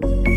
Bye.